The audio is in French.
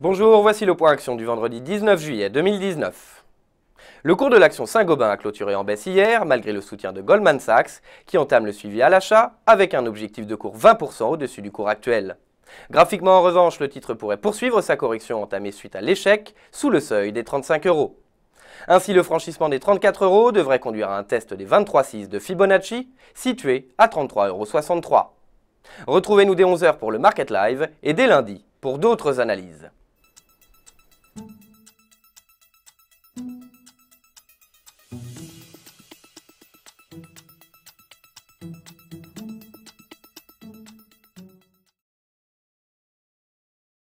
Bonjour, voici le point action du vendredi 19 juillet 2019. Le cours de l'action Saint-Gobain a clôturé en baisse hier, malgré le soutien de Goldman Sachs, qui entame le suivi à l'achat, avec un objectif de cours 20% au-dessus du cours actuel. Graphiquement, en revanche, le titre pourrait poursuivre sa correction entamée suite à l'échec, sous le seuil des 35 euros. Ainsi, le franchissement des 34 euros devrait conduire à un test des 23,6 de Fibonacci, situé à 33,63 euros. Retrouvez-nous dès 11h pour le Market Live et dès lundi pour d'autres analyses.